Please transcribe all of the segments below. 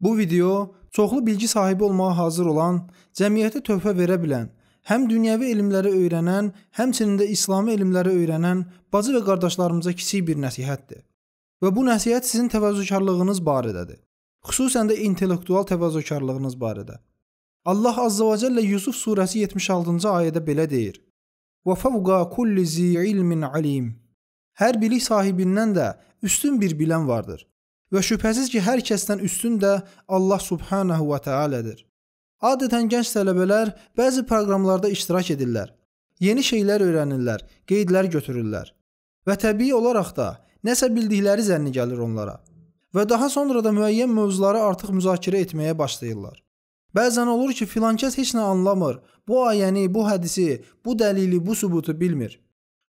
Bu video çoxlu bilgi sahibi olmağa hazır olan, cəmiyyətə töhfə verə bilən, həm dünyəvi elmləri öyrənən, həmçinin də İslami elmləri öyrənən bacı və qardaşlarımıza kiçik bir nəsihətdir. Və bu nəsihət sizin təvazökarlığınız barədədir. Xüsusən də intellektual təvazökarlığınız barədə. Allah Azza və Cəllə Yusuf surəsi 76-cı ayədə belə deyir: "Və fawqa kulli zi ilmin alim." Hər bilik sahibindən də üstün bir bilən vardır. Və şübhəsiz ki, hər kəsdən üstün də Allah Subhanahu va Taala'dır. Adətən gənc tələbələr bəzi proqramlarda iştirak edirlər. Yeni şeylər öyrənirlər, qeydlər götürürlər. Və təbii olaraq da nəsə bildikləri zənni gəlir onlara. Və daha sonra da müəyyən mövzuları artıq müzakirə etməyə başlayırlar. Bəzən olur ki, filankəs heç nə anlamır. Bu ayəni, bu hədisi, bu dəlili, bu sübutu bilmir.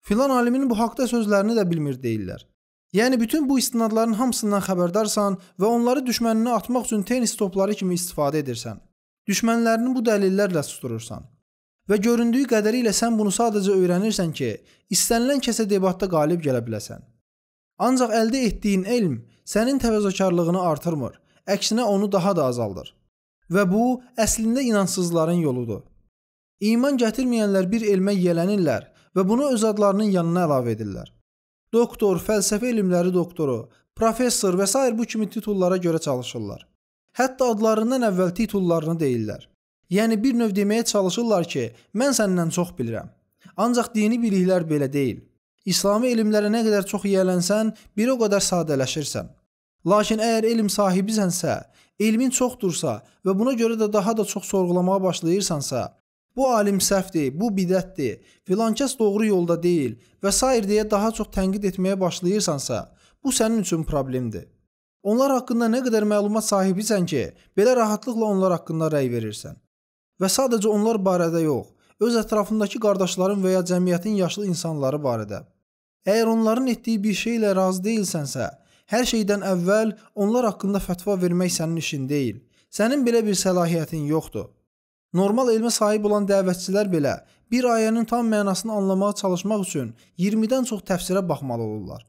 Filan alimin bu haqqda sözlərini də bilmir deyirlər. Yəni bütün bu istinadların hamısından xəbərdarsan və onları düşməninə atmaq üçün tennis topları kimi istifadə edirsən. Düşmənlərini bu dəlillərlə susturursan. Və göründüyü qədərilə sən bunu sadəcə öyrənirsən ki, istənilən kəsə debatda qalib gələ biləsən. Ancaq əldə etdiyin elm sənin təvazökarlığını artırmır, əksinə onu daha da azaldır. Və bu əslində inancsızların yoludur. İman gətirməyənlər bir elmə yiyələnirlər və bunu öz adlarının yanına əlavə edirlər doktor, fəlsəfə elmləri doktoru, professor və s. bu kimi titullara görə çalışırlar. Hətta adlarından əvvəl titullarını deyirlər. Yəni bir növ deməyə çalışırlar ki, mən səndən çox bilirəm. Ancaq dini biliklər belə deyil. İslami elmlərə nə qədər çox yiyələnsən, bir o qədər sadələşirsən. Lakin əgər elm sahibisənsə, elmin çoxdursa və buna görə də daha da çox sorğulamağa başlayırsansa, Bu alim səhvdir, bu bidətdir, filankəs doğru yolda deyil və sair deyə daha çox tənqid etməyə başlayırsansa, bu sənin üçün problemdir. Onlar haqqında nə qədər məlumat sahibisən ki, belə rahatlıqla onlar haqqında rəy verirsən. Və sadəcə onlar barədə yox, öz ətrafındakı qardaşların və ya cəmiyyətin yaşlı insanları barədə. Əgər onların etdiyi bir şeylə razı deyilsənsə, hər şeydən əvvəl onlar haqqında fətva vermək sənin işin deyil. Sənin belə bir səlahiyyətin yoxdur. Normal elmə sahib olan dəvətçilər belə bir ayənin tam mənasını anlamağa çalışmaq üçün 20-dən çox təfsirə baxmalı olurlar.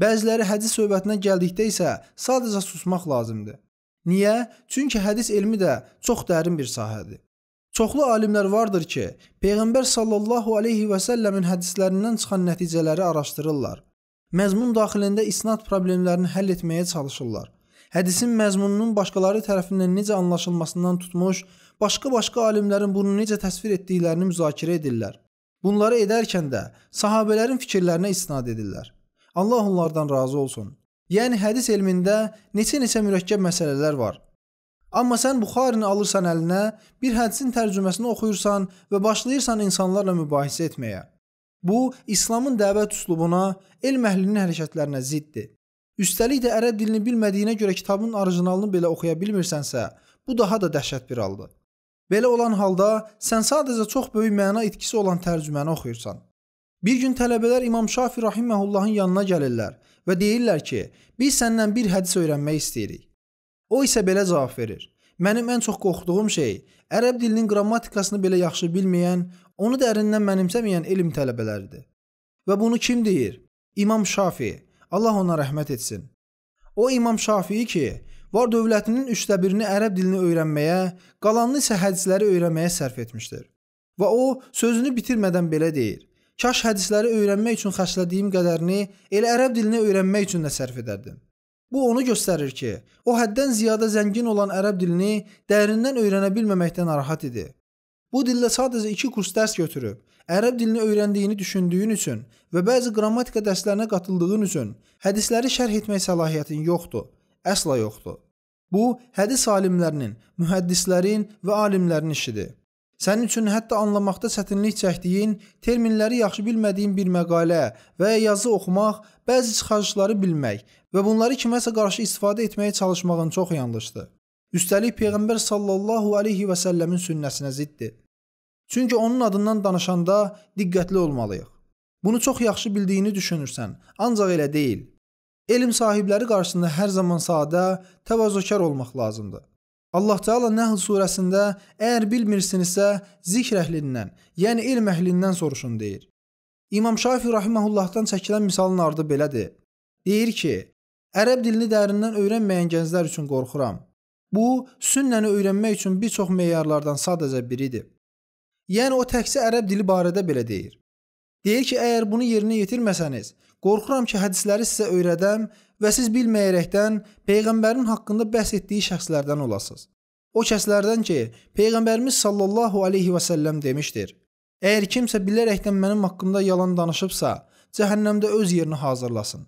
Bəziləri hədis söhbətinə gəldikdə isə sadəcə susmaq lazımdır. Niyə? Çünki hədis elmi də çox dərin bir sahədir. Çoxlu alimlər vardır ki, Peyğəmbər sallallahu alayhi və səlləmin hədislərindən çıxan nəticələri araşdırırlar. Məzmun daxilində isnad problemlərini həll etməyə çalışırlar. Hədisin məzmununun başqaları tərəfindən necə anlaşılmasından tutmuş, başqa-başqa alimlərin bunu necə təsvir etdiklərini müzakirə edirlər. Bunları edərkən də sahabələrin fikirlərinə istinad edirlər. Allah onlardan razı olsun. Yəni hədis elmində neçə-neçə mürəkkəb məsələlər var. Amma sən Buxarini alırsan əlinə, bir hədisin tərcüməsini oxuyursan və başlayırsan insanlarla mübahisə etməyə. Bu İslamın dəvət üslubuna, elm əhlinin hərəkətlərinə ziddir. Üstəlik də ərəb dilini bilmədiyinə görə kitabın orijinalını belə oxuya bilmirsənsə, bu daha da dəhşət bir haldır. Belə olan halda sən sadəcə çox böyük məna itkisi olan tərcüməni oxuyursan. Bir gün tələbələr İmam Şafi rahimehullahın yanına gəlirlər və deyirlər ki, biz səndən bir hədis öyrənmək istəyirik. O isə belə cavab verir: Mənim ən çox qorxduğum şey ərəb dilinin qrammatikasını belə yaxşı bilməyən, onu dərindən mənimsəməyən elm tələbələridir. Və bunu kim deyir? İmam Şafi. Allah ona rəhmət etsin. O İmam Şafii ki, var dövlətinin üçdə birini ərəb dilini öyrənməyə, qalanını isə hədisləri öyrənməyə sərf etmişdir. Və o sözünü bitirmədən belə deyir: "Kaş hədisləri öyrənmək üçün xərclədiyim qədərini elə ərəb dilini öyrənmək üçün də sərf edərdim." Bu onu göstərir ki, o həddən ziyadə zəngin olan ərəb dilini dərindən öyrənə bilməməkdən narahat idi. Bu dildə sadəcə 2 kurs dərs götürüb, ərəb dilini öyrəndiyini düşündüyün üçün və bəzi qrammatika dərslərinə qatıldığın üçün hədisləri şərh etmək səlahiyyətin yoxdur əsla yoxdur. Bu, hədis alimlərinin, mühəddislərin və alimlərin işidir. Sənin üçün hətta anlamaqda çətinlik çəkdiyin, terminləri yaxşı bilmədiyin bir məqalə və ya yazı oxumaq, bəzi çıxarışları bilmək və bunları kiməsə qarşı istifadə etməyə çalışmağın çox yanlışdır. Üstəlik Peyğəmbər sallallahu alayhi və səlləmin sünnəsinə ziddir. Çünki onun adından danışanda diqqətli olmalıyıq. Bunu çox yaxşı bildiyini düşünürsən, ancaq elə deyil. Elm sahibləri qarşısında hər zaman sadə, təvazökar olmaq lazımdır. Allah Teala Nəhl surəsində əgər bilmirsinizsə, zikr əhlindən, yəni elm əhlindən soruşun deyir. İmam Şafi rahimehullahdan çəkilən misalın ardı belədir. Deyir ki, ərəb dilini dərindən öyrənməyən gənclər üçün qorxuram. Bu, sünnəni öyrənmək üçün bir çox meyarlardan sadəcə biridir. Yəni o təkcə ərəb dili barədə belə deyir. Deyir ki, əgər bunu yerinə yetirməsəniz, qorxuram ki, hədisləri sizə öyrədəm və siz bilməyərəkdən peyğəmbərin haqqında bəhs etdiyi şəxslərdən olasınız. O kəslərdən ki, peyğəmbərimiz sallallahu alayhi və səlləm demişdir: Əgər kimsə bilərəkdən mənim haqqımda yalan danışıbsa, cəhənnəmdə öz yerini hazırlasın.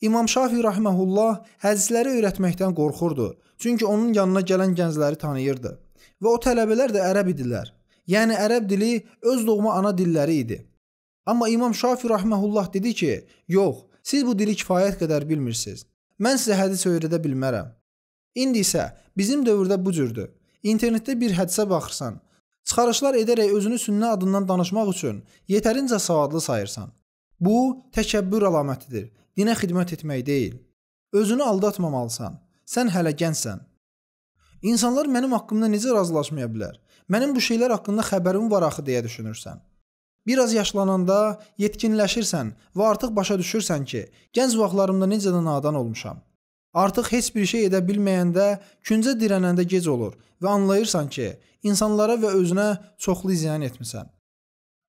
İmam Şafi rahmehullah hədisləri öyrətməkdən qorxurdu, çünki onun yanına gələn gəncləri tanıyırdı və o tələbələr də ərəb idilər. Yəni ərəb dili öz doğma ana dilləri idi. Amma İmam Şafi rahmehullah dedi ki, "Yox, siz bu dili kifayət qədər bilmirsiniz. Mən sizə hədis öyrədə bilmərəm." İndi isə bizim dövrdə bu cürdür. İnternetdə bir hədisə baxırsan, çıxarışlar edərək özünü sünnə adından danışmaq üçün yetərincə savadlı sayırsan. Bu təkəbbür əlamətidir. Dinə xidmət etmək deyil. Özünü aldatmamalısan. Sən hələ gəncsən. İnsanlar mənim haqqımda necə razılaşmaya bilər? Mənim bu şeylər haqqında xəbərim var axı deyə düşünürsən. Biraz yaşlananda yetkinləşirsən və artıq başa düşürsən ki, gənc vaxtlarımda necə də nadan olmuşam. Artıq heç bir şey edə bilməyəndə, küncə dirənəndə gec olur və anlayırsan ki, insanlara və özünə çoxlu ziyan etmisən.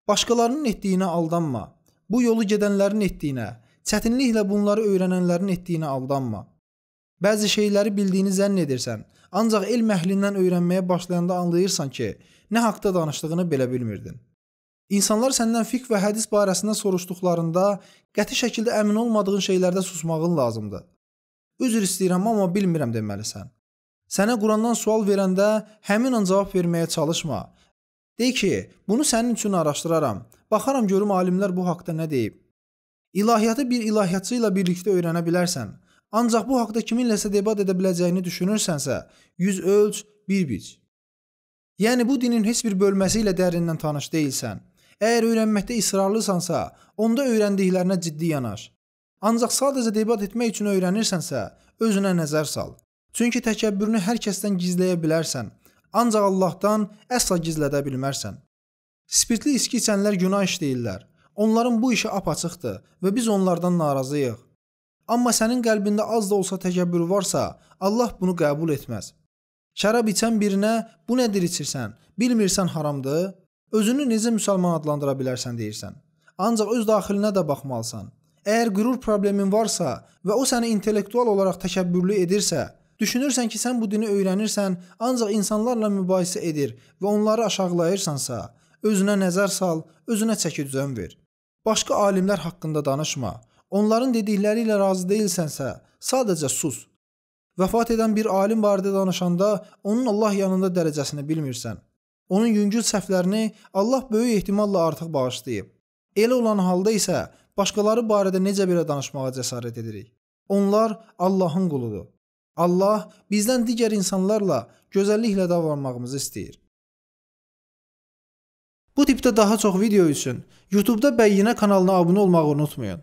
Başqalarının etdiyinə aldanma. Bu yolu gedənlərin etdiyinə, çətinliklə bunları öyrənənlərin etdiyinə aldanma. Bəzi şeyləri bildiyini zənn edirsən, ancaq elm əhlindən öyrənməyə başlayanda anlayırsan ki, nə haqqda danışdığını belə bilmirdin. İnsanlar səndən fiqh və hədis barəsində soruşduqlarında qəti şəkildə əmin olmadığın şeylərdə susmağın lazımdır. Üzr istəyirəm, amma bilmirəm deməlisən. Sənə Qurandan sual verəndə həmin an cavab verməyə çalışma. De ki, bunu sənin üçün araşdıraram. Baxaram görüm alimlər bu haqqda nə deyib. İlahiyyatı bir ilahiyyatçı ilə birlikdə öyrənə bilərsən. Ancaq bu haqqda kiminləsə debat edə biləcəyini düşünürsənsə, yüz ölç, bir biç. Yəni bu dinin heç bir bölməsi ilə dərindən tanış deyilsən. Əgər öyrənməkdə israrlısansa, onda öyrəndiklərinə ciddi yanaş. Ancaq sadəcə debat etmək üçün öyrənirsənsə, özünə nəzər sal. Çünki təkəbbürünü hər kəsdən gizləyə bilərsən, ancaq Allahdan əsla gizlədə bilmərsən. Spirtli içki içənlər günah işləyirlər. Onların bu işi apaçıqdır və biz onlardan narazıyıq. Amma sənin qəlbində az da olsa təkəbbür varsa, Allah bunu qəbul etməz. Şərab içən birinə bu nədir içirsən? Bilmirsən haramdır? Özünü necə müsəlman adlandıra bilərsən deyirsən. Ancaq öz daxilinə də baxmalısan. Əgər qürur problemin varsa və o səni intellektual olaraq təkəbbürlü edirsə, düşünürsən ki, sən bu dini öyrənirsən, ancaq insanlarla mübahisə edir və onları aşağılayırsansa, özünə nəzər sal, özünə çəki düzən ver. Başqa alimlər haqqında danışma. Onların dedikləri ilə razı deyilsənsə, sadəcə sus. Vəfat edən bir alim barədə danışanda onun Allah yanında dərəcəsini bilmirsən. Onun yüngül səhvlərini Allah böyük ehtimalla artıq bağışlayıb. Elə olan halda isə başqaları barədə necə belə danışmağa cəsarət edirik? Onlar Allahın quludur. Allah bizdən digər insanlarla gözəlliklə davranmağımızı istəyir. Bu tipdə daha çox video üçün YouTube-da Bəyyinə kanalına abunə olmağı unutmayın.